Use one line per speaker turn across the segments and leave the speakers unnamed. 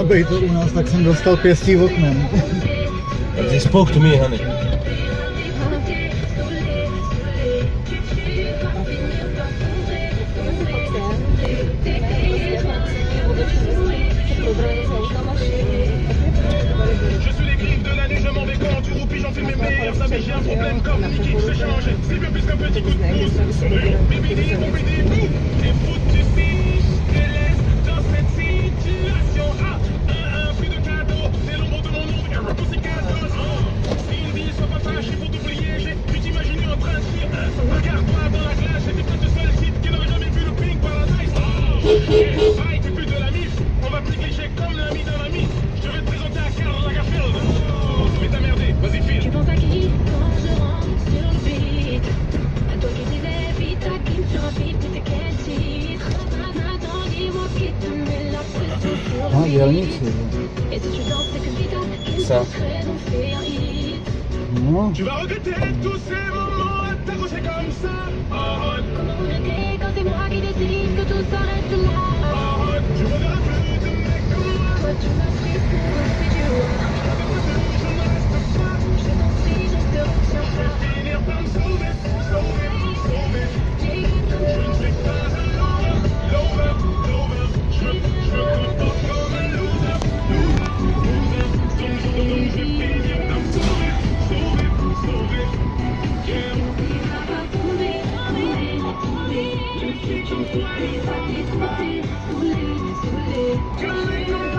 A
bej to u nás, tak jsem dostal pěstí oknem.
Takže spoke to me, honey.
j'ai un problème comme Niki, c'est changé, c'est mieux plus qu'un petit coup de pouce. Bébé, bébé, bébé, Vas-y, file.
Tu penses à qui quand je rentre sur le beat À toi qui disais vite, à qui sur un beat, t'étais quel titre? Attends, dis-moi qui te met la pression sur le
dernier,
c'est... Et si tu danses, c'est que vite, hein, qu'il
ça.
Tu vas regretter tous ces moments à t'accrocher comme ça. Oh, oh.
Comment regretter Julie, Julie, Julie,
Julie, Julie,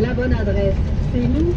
La bonne adresse, c'est nous.